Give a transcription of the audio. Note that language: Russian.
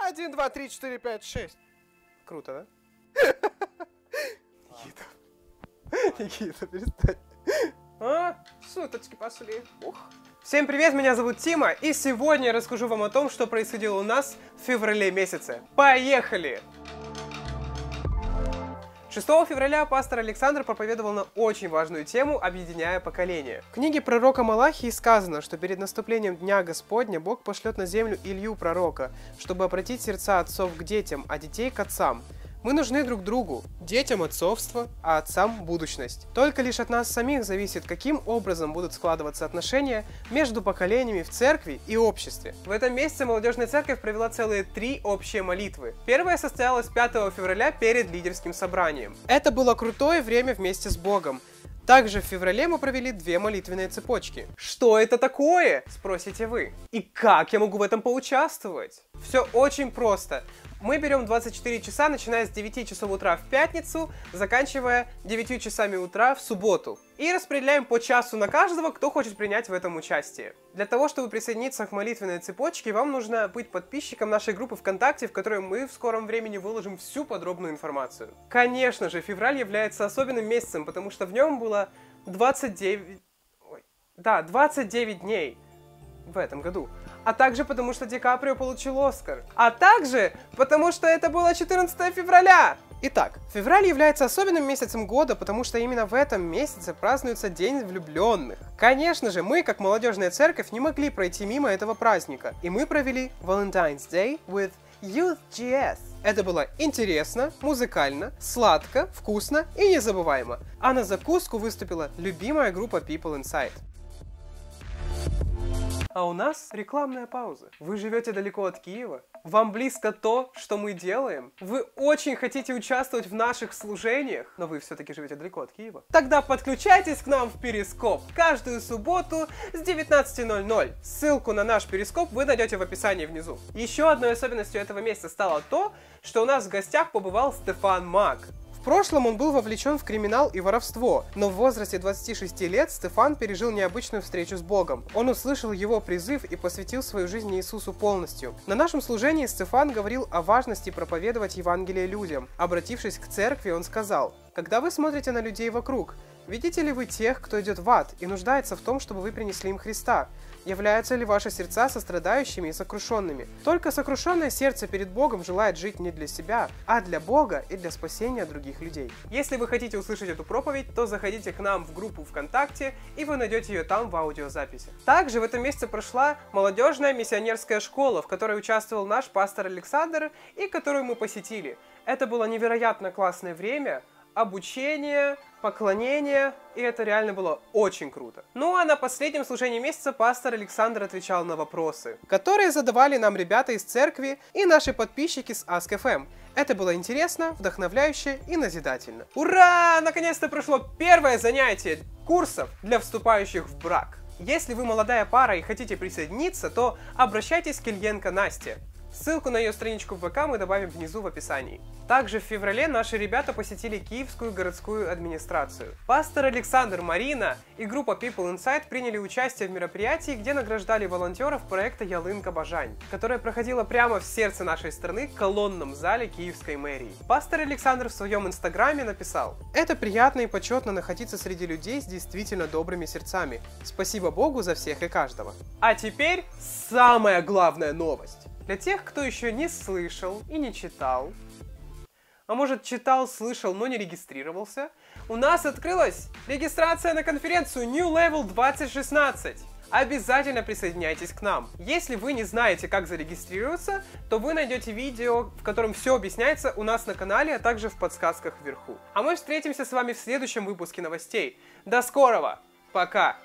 Один, два, три, четыре, пять, шесть. Круто, да? Никита. Никита, перестань. А, суточки пошли. Ух. Всем привет, меня зовут Тима, и сегодня я расскажу вам о том, что происходило у нас в феврале месяце. Поехали! 6 февраля пастор Александр проповедовал на очень важную тему, объединяя поколения. В книге пророка Малахии сказано, что перед наступлением Дня Господня Бог пошлет на землю Илью пророка, чтобы обратить сердца отцов к детям, а детей к отцам, мы нужны друг другу, детям отцовство, а отцам будущность. Только лишь от нас самих зависит, каким образом будут складываться отношения между поколениями в церкви и обществе. В этом месяце молодежная церковь провела целые три общие молитвы. Первая состоялась 5 февраля перед лидерским собранием. Это было крутое время вместе с Богом. Также в феврале мы провели две молитвенные цепочки. Что это такое? Спросите вы. И как я могу в этом поучаствовать? Все очень просто. Мы берем 24 часа, начиная с 9 часов утра в пятницу, заканчивая 9 часами утра в субботу. И распределяем по часу на каждого, кто хочет принять в этом участие. Для того, чтобы присоединиться к молитвенной цепочке, вам нужно быть подписчиком нашей группы ВКонтакте, в которой мы в скором времени выложим всю подробную информацию. Конечно же, февраль является особенным месяцем, потому что в нем было 29... Ой, да, 29 дней в этом году а также потому, что Ди Каприо получил Оскар, а также потому, что это было 14 февраля. Итак, февраль является особенным месяцем года, потому что именно в этом месяце празднуется День влюбленных. Конечно же, мы, как молодежная церковь, не могли пройти мимо этого праздника, и мы провели Valentine's Day with Youth GS. Это было интересно, музыкально, сладко, вкусно и незабываемо. А на закуску выступила любимая группа People Inside. А у нас рекламная пауза. Вы живете далеко от Киева? Вам близко то, что мы делаем? Вы очень хотите участвовать в наших служениях, но вы все-таки живете далеко от Киева? Тогда подключайтесь к нам в Перископ каждую субботу с 19.00. Ссылку на наш Перископ вы найдете в описании внизу. Еще одной особенностью этого месяца стало то, что у нас в гостях побывал Стефан Мак прошлом он был вовлечен в криминал и воровство, но в возрасте 26 лет Стефан пережил необычную встречу с Богом. Он услышал его призыв и посвятил свою жизнь Иисусу полностью. На нашем служении Стефан говорил о важности проповедовать Евангелие людям. Обратившись к церкви, он сказал, «Когда вы смотрите на людей вокруг, видите ли вы тех, кто идет в ад и нуждается в том, чтобы вы принесли им Христа? Являются ли ваши сердца сострадающими и сокрушенными? Только сокрушенное сердце перед Богом желает жить не для себя, а для Бога и для спасения других людей. Если вы хотите услышать эту проповедь, то заходите к нам в группу ВКонтакте, и вы найдете ее там в аудиозаписи. Также в этом месяце прошла молодежная миссионерская школа, в которой участвовал наш пастор Александр и которую мы посетили. Это было невероятно классное время, обучение, поклонение, и это реально было очень круто. Ну а на последнем служении месяца пастор Александр отвечал на вопросы, которые задавали нам ребята из церкви и наши подписчики с Ask.fm. Это было интересно, вдохновляюще и назидательно. Ура! Наконец-то прошло первое занятие курсов для вступающих в брак. Если вы молодая пара и хотите присоединиться, то обращайтесь к Ильенко Насте. Ссылку на ее страничку в ВК мы добавим внизу в описании. Также в феврале наши ребята посетили Киевскую городскую администрацию. Пастор Александр, Марина и группа People Inside приняли участие в мероприятии, где награждали волонтеров проекта Ялынка Бажань, которое проходило прямо в сердце нашей страны, в колонном зале Киевской мэрии. Пастор Александр в своем инстаграме написал «Это приятно и почетно находиться среди людей с действительно добрыми сердцами. Спасибо Богу за всех и каждого». А теперь самая главная новость. Для тех, кто еще не слышал и не читал, а может читал, слышал, но не регистрировался, у нас открылась регистрация на конференцию New Level 2016. Обязательно присоединяйтесь к нам. Если вы не знаете, как зарегистрироваться, то вы найдете видео, в котором все объясняется у нас на канале, а также в подсказках вверху. А мы встретимся с вами в следующем выпуске новостей. До скорого! Пока!